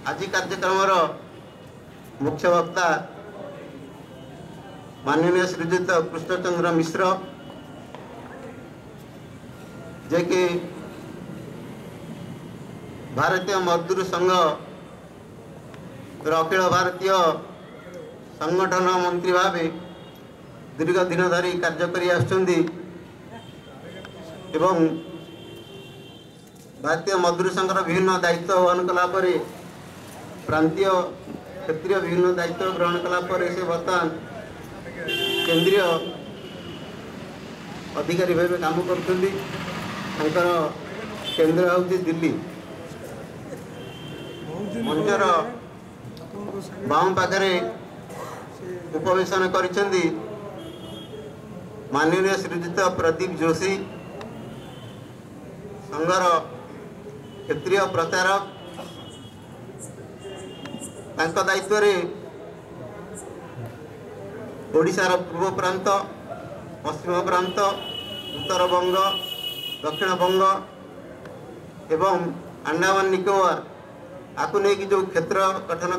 ଆଜି କାର୍ଯ୍ୟକ୍ରମର ମୁଖ୍ୟ ବକ୍ତା ମାନନୀୟ ଶ୍ରୀଯୁକ୍ତ କୃଷ୍ଣଚନ୍ଦ୍ର ମିଶ୍ର ଯିଏକି ଭାରତୀୟ ମଜଦୁର ସଂଘର ଅଖିଳ ଭାରତୀୟ ସଂଗଠନ ମନ୍ତ୍ରୀ ଭାବେ ଦୀର୍ଘ ଦିନ ଧରି କାର୍ଯ୍ୟ କରି ଆସୁଛନ୍ତି ଏବଂ ଭାରତୀୟ ମଜଦୁର ସଂଘର ବିଭିନ୍ନ ଦାୟିତ୍ୱ ବହନ କଲା ପରେ ପ୍ରାନ୍ତୀୟ କ୍ଷେତ୍ରୀୟ ବିଭିନ୍ନ ଦାୟିତ୍ୱ ଗ୍ରହଣ କଲା ପରେ ସେ ବର୍ତ୍ତମାନ କେନ୍ଦ୍ରୀୟ ଅଧିକାରୀ ଭାବେ କାମ କରୁଛନ୍ତି। ତାଙ୍କର କେନ୍ଦ୍ର ହେଉଛି ଦିଲ୍ଲୀ। ମଞ୍ଚର ବାମ ପାଖରେ ଉପବେଶନ କରିଛନ୍ତି ମାନନୀୟ ଶ୍ରୀଯୁକ୍ତ ପ୍ରଦୀପ ଯୋଶୀ। ସଂଘର କ୍ଷେତ୍ରୀୟ ପ୍ରଚାରକ ତାଙ୍କ ଦାୟିତ୍ୱରେ ଓଡ଼ିଶାର ପୂର୍ବ ପ୍ରାନ୍ତ ପଶ୍ଚିମ ପ୍ରାନ୍ତ ଉତ୍ତରବଙ୍ଗ ଦକ୍ଷିଣବଙ୍ଗ ଏବଂ ଆଣ୍ଡାମାନ ନିକୋବର ଆକୁ ନେଇକି ଯେଉଁ କ୍ଷେତ୍ର ଗଠନ